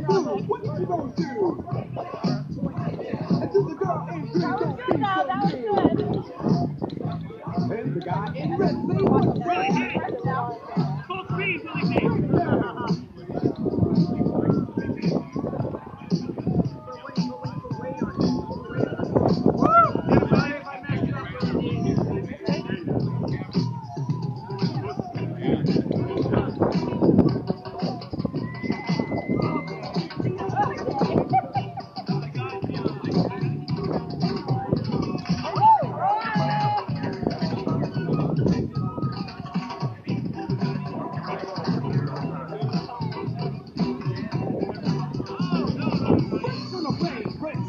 what you gonna do? Until the girl ain't do,